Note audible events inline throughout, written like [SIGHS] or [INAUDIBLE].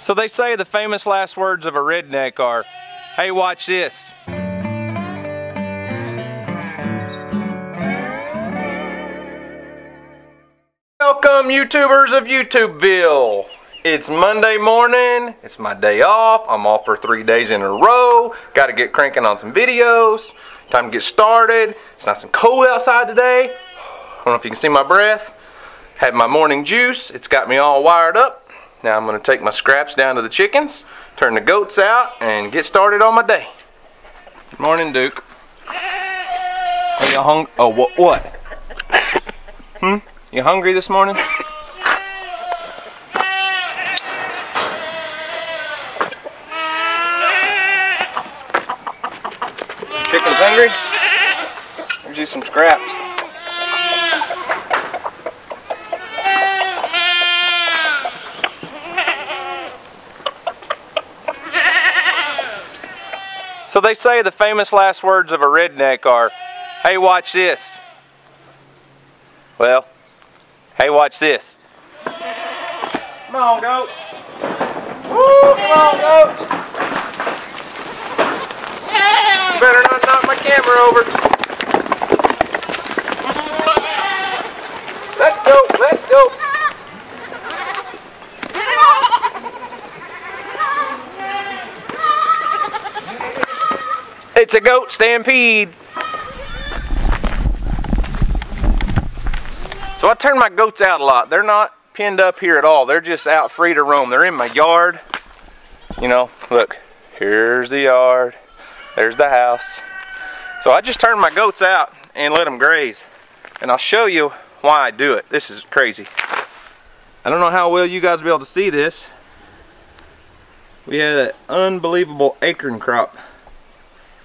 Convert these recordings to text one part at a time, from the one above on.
So they say the famous last words of a redneck are, hey, watch this. Welcome YouTubers of YouTubeville. It's Monday morning, it's my day off, I'm off for three days in a row, gotta get cranking on some videos, time to get started, it's nice and cold outside today, I don't know if you can see my breath, had my morning juice, it's got me all wired up, now I'm gonna take my scraps down to the chickens, turn the goats out, and get started on my day. Good morning Duke. Are you hung, oh what, what? Hmm? You hungry this morning? Chicken's hungry? Here's you some scraps. So they say the famous last words of a redneck are, hey watch this. Well, hey watch this. Come on goat. Woo, come on goats. You better not knock my camera over. Let's go, let's go. It's a goat stampede. So I turn my goats out a lot. They're not pinned up here at all. They're just out free to roam. They're in my yard. You know, look, here's the yard. There's the house. So I just turn my goats out and let them graze. And I'll show you why I do it. This is crazy. I don't know how well you guys will be able to see this. We had an unbelievable acorn crop.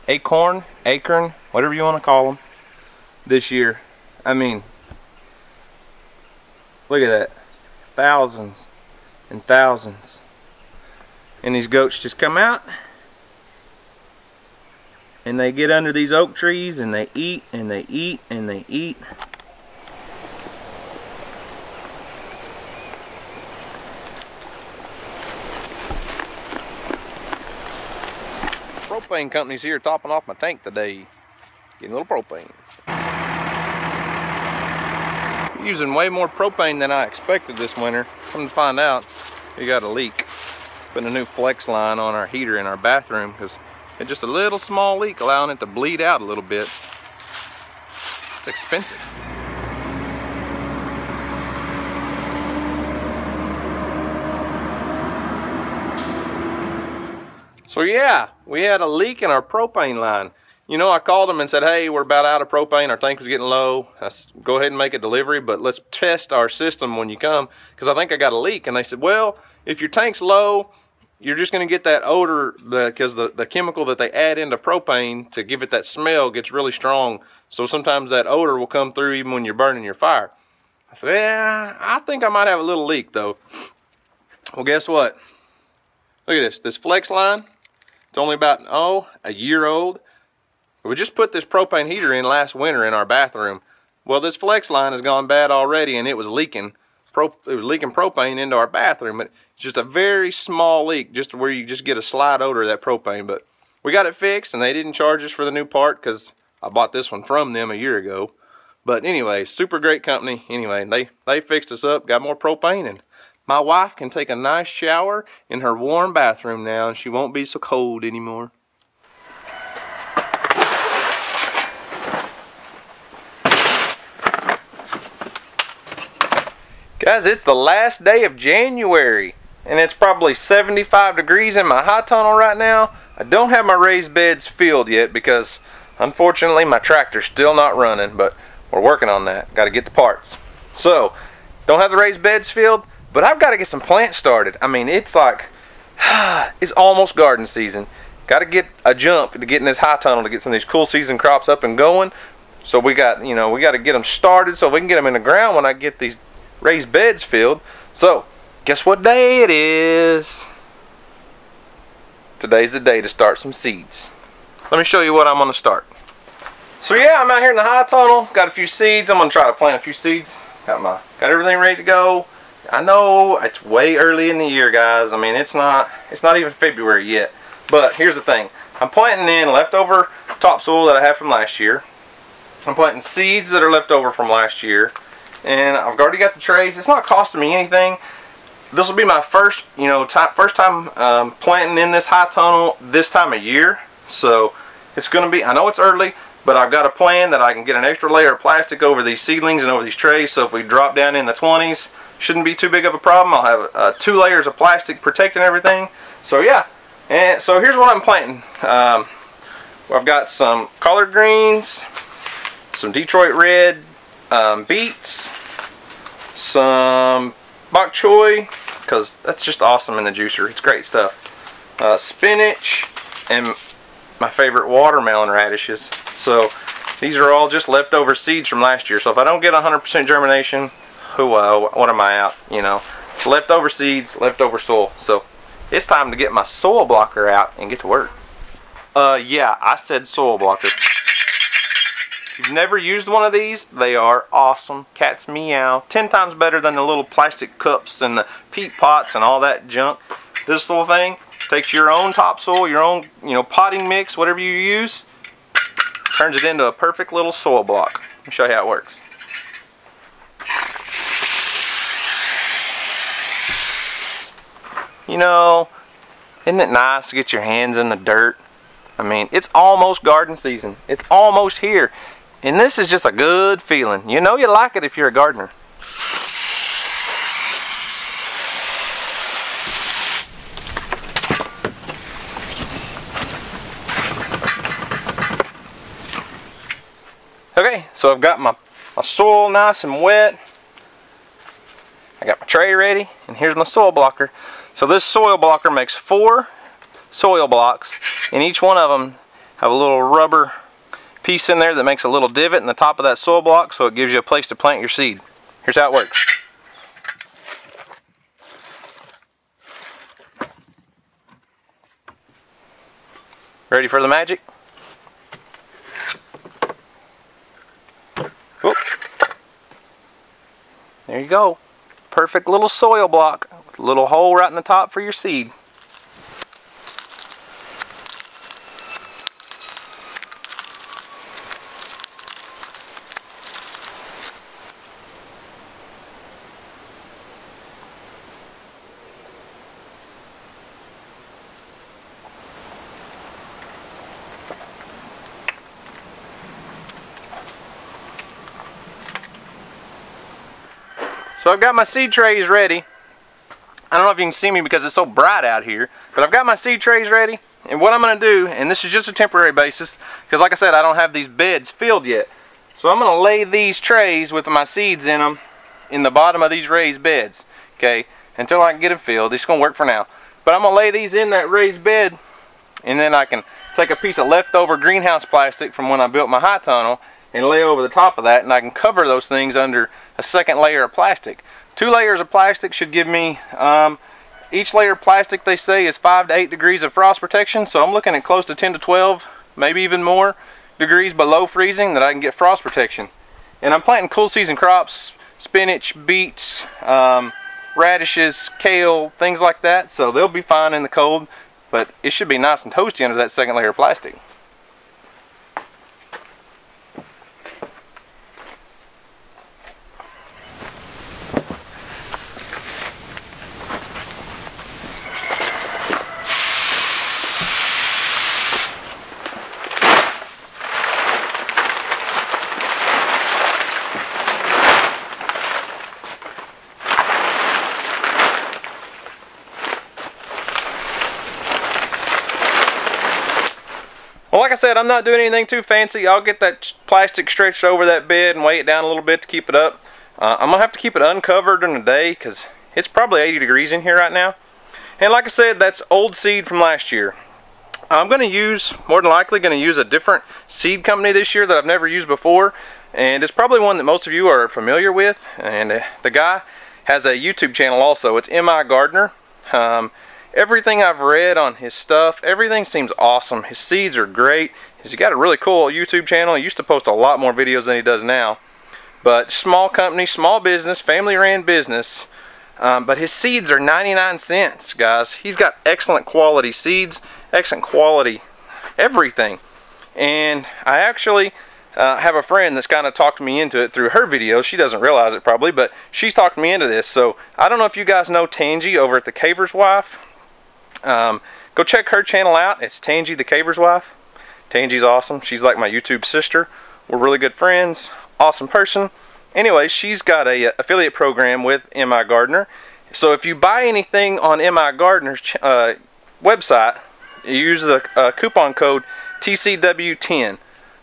Acorn, acorn, whatever you want to call them, this year. I mean, look at that. Thousands and thousands. And these goats just come out and they get under these oak trees and they eat and they eat and they eat. Propane company's here topping off my tank today. Getting a little propane. Using way more propane than I expected this winter. Come to find out, we got a leak. Putting a new flex line on our heater in our bathroom because it's just a little small leak allowing it to bleed out a little bit. It's expensive. So yeah, we had a leak in our propane line. You know, I called them and said, hey, we're about out of propane. Our tank was getting low. Let's go ahead and make a delivery, but let's test our system when you come because I think I got a leak. And they said, well, if your tank's low, you're just going to get that odor because the, the, the chemical that they add into propane to give it that smell gets really strong. So sometimes that odor will come through even when you're burning your fire. I said, yeah, I think I might have a little leak though. Well, guess what? Look at this, this flex line. It's only about, oh, a year old. We just put this propane heater in last winter in our bathroom. Well, this flex line has gone bad already and it was leaking. It was leaking propane into our bathroom. But it's just a very small leak, just where you just get a slight odor of that propane. But we got it fixed and they didn't charge us for the new part because I bought this one from them a year ago. But anyway, super great company. Anyway, they, they fixed us up, got more propane, and my wife can take a nice shower in her warm bathroom now and she won't be so cold anymore. Guys, it's the last day of January and it's probably 75 degrees in my high tunnel right now. I don't have my raised beds filled yet because unfortunately my tractor's still not running, but we're working on that. Got to get the parts. So, don't have the raised beds filled, but I've got to get some plants started. I mean, it's like, [SIGHS] it's almost garden season. Got to get a jump to get in this high tunnel to get some of these cool season crops up and going. So we got, you know, we got to get them started so we can get them in the ground when I get these raised beds filled. So, guess what day it is? Today's the day to start some seeds. Let me show you what I'm going to start. So yeah, I'm out here in the high tunnel. Got a few seeds. I'm going to try to plant a few seeds. Got my, got everything ready to go. I know it's way early in the year, guys. I mean, it's not it's not even February yet. But here's the thing. I'm planting in leftover topsoil that I have from last year. I'm planting seeds that are left over from last year. And I've already got the trays. It's not costing me anything. This will be my first, you know, first time um, planting in this high tunnel this time of year. So it's going to be, I know it's early, but I've got a plan that I can get an extra layer of plastic over these seedlings and over these trays. So if we drop down in the 20s, shouldn't be too big of a problem. I'll have uh, two layers of plastic protecting everything. So yeah, and so here's what I'm planting. Um, I've got some collard greens, some Detroit red um, beets, some bok choy, because that's just awesome in the juicer. It's great stuff. Uh, spinach, and my favorite watermelon radishes. So these are all just leftover seeds from last year. So if I don't get 100% germination, who, uh, what am I out, you know? Leftover seeds, leftover soil. So it's time to get my soil blocker out and get to work. Uh, yeah, I said soil blocker. If you've never used one of these, they are awesome. Cats meow. Ten times better than the little plastic cups and the peat pots and all that junk. This little thing takes your own topsoil, your own, you know, potting mix, whatever you use, turns it into a perfect little soil block. Let me show you how it works. You know, isn't it nice to get your hands in the dirt? I mean, it's almost garden season. It's almost here. And this is just a good feeling. You know you like it if you're a gardener. Okay, so I've got my, my soil nice and wet. I got my tray ready, and here's my soil blocker. So this soil blocker makes four soil blocks, and each one of them have a little rubber piece in there that makes a little divot in the top of that soil block so it gives you a place to plant your seed. Here's how it works. Ready for the magic? There you go. Perfect little soil block with a little hole right in the top for your seed. So I've got my seed trays ready. I don't know if you can see me because it's so bright out here, but I've got my seed trays ready. And what I'm going to do, and this is just a temporary basis, because like I said, I don't have these beds filled yet. So I'm going to lay these trays with my seeds in them in the bottom of these raised beds, okay, until I can get them filled. It's going to work for now. But I'm going to lay these in that raised bed, and then I can take a piece of leftover greenhouse plastic from when I built my high tunnel and lay over the top of that, and I can cover those things under a second layer of plastic. Two layers of plastic should give me, um, each layer of plastic they say is 5 to 8 degrees of frost protection, so I'm looking at close to 10 to 12, maybe even more degrees below freezing that I can get frost protection. And I'm planting cool season crops, spinach, beets, um, radishes, kale, things like that, so they'll be fine in the cold, but it should be nice and toasty under that second layer of plastic. Well, like I said, I'm not doing anything too fancy. I'll get that plastic stretched over that bed and weigh it down a little bit to keep it up. Uh, I'm going to have to keep it uncovered in the day because it's probably 80 degrees in here right now. And like I said, that's old seed from last year. I'm going to use, more than likely, going to use a different seed company this year that I've never used before. And it's probably one that most of you are familiar with. And uh, the guy has a YouTube channel also. It's M.I. Gardener. Um, everything I've read on his stuff, everything seems awesome. His seeds are great. He's got a really cool YouTube channel. He used to post a lot more videos than he does now. But small company, small business, family ran business. Um, but his seeds are 99 cents, guys. He's got excellent quality seeds, excellent quality everything. And I actually uh, have a friend that's kind of talked me into it through her videos. She doesn't realize it probably, but she's talked me into this. So I don't know if you guys know Tangy over at The Caver's Wife. Um, go check her channel out. It's Tangy the Caver's Wife. Tangy's awesome. She's like my YouTube sister. We're really good friends. Awesome person. Anyway, she's got a, a affiliate program with MI Gardener. So if you buy anything on MI Gardener's uh, website, use the uh, coupon code TCW10.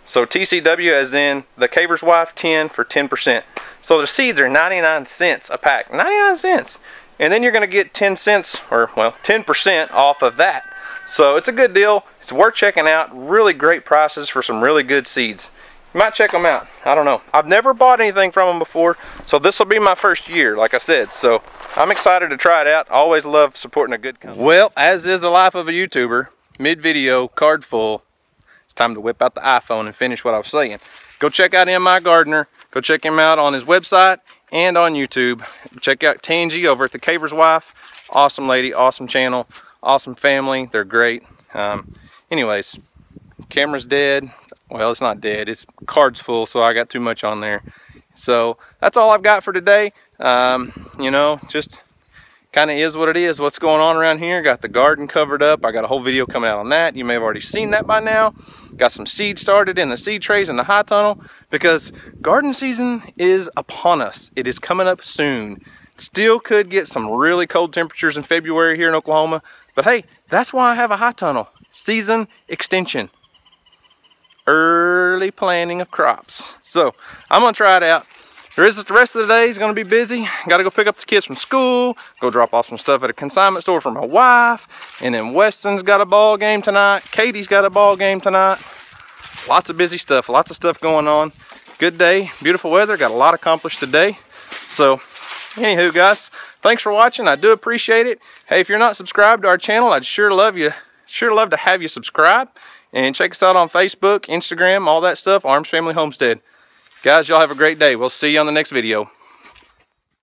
So TCW as in the caver's wife 10 for 10%. So the seeds are 99 cents a pack. 99 cents. And then you're going to get 10 cents or well 10% off of that. So it's a good deal. It's worth checking out. Really great prices for some really good seeds. You might check them out. I don't know. I've never bought anything from them before. So this will be my first year like I said. So I'm excited to try it out. Always love supporting a good company. Well, as is the life of a YouTuber, mid-video, card full, it's time to whip out the iPhone and finish what I was saying. Go check out MI Gardener. Go check him out on his website and on YouTube. Check out Tangy over at The Caver's Wife. Awesome lady, awesome channel, awesome family. They're great. Um, anyways, camera's dead. Well, it's not dead. It's cards full, so I got too much on there. So that's all I've got for today. Um, you know, just kind of is what it is. What's going on around here? Got the garden covered up. I got a whole video coming out on that. You may have already seen that by now. Got some seed started in the seed trays in the high tunnel because garden season is upon us. It is coming up soon. Still could get some really cold temperatures in february here in oklahoma but hey that's why i have a high tunnel. Season extension. Early planting of crops. So i'm gonna try it out the rest of the day is going to be busy. Got to go pick up the kids from school, go drop off some stuff at a consignment store for my wife, and then Weston's got a ball game tonight. Katie's got a ball game tonight. Lots of busy stuff, lots of stuff going on. Good day, beautiful weather, got a lot accomplished today. So, anywho guys, thanks for watching. I do appreciate it. Hey, if you're not subscribed to our channel, I'd sure love you, sure love to have you subscribe. And check us out on Facebook, Instagram, all that stuff, Arms Family Homestead. Guys, y'all have a great day. We'll see you on the next video.